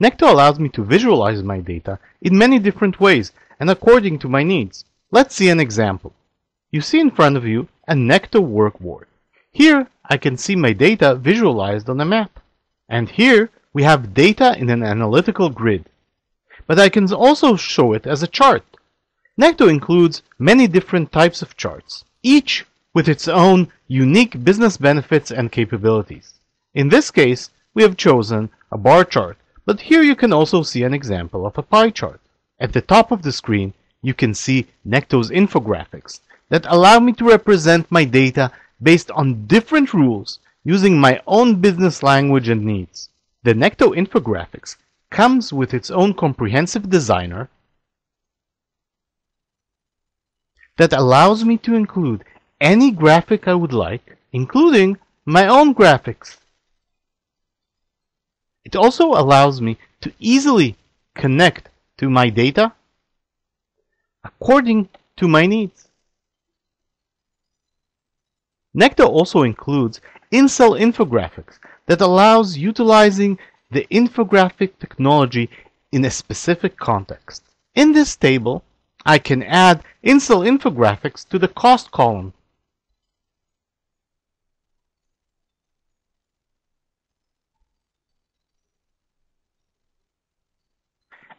Necto allows me to visualize my data in many different ways and according to my needs. Let's see an example. You see in front of you a Necto workboard. Here I can see my data visualized on a map. And here we have data in an analytical grid. But I can also show it as a chart. Necto includes many different types of charts, each with its own unique business benefits and capabilities. In this case, we have chosen a bar chart but here you can also see an example of a pie chart. At the top of the screen, you can see Necto's infographics that allow me to represent my data based on different rules using my own business language and needs. The Necto infographics comes with its own comprehensive designer that allows me to include any graphic I would like, including my own graphics. It also allows me to easily connect to my data according to my needs. Necto also includes in-cell infographics that allows utilizing the infographic technology in a specific context. In this table, I can add in-cell infographics to the cost column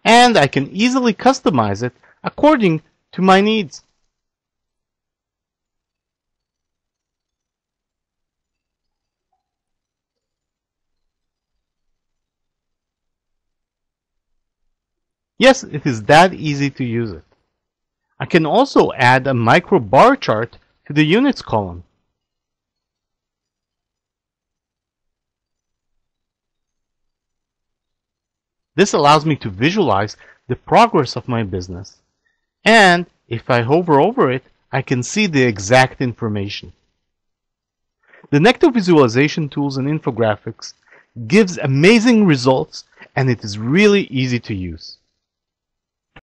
and I can easily customize it according to my needs. Yes, it is that easy to use it. I can also add a micro bar chart to the units column. This allows me to visualize the progress of my business. And if I hover over it, I can see the exact information. The Necto visualization tools and infographics gives amazing results and it is really easy to use.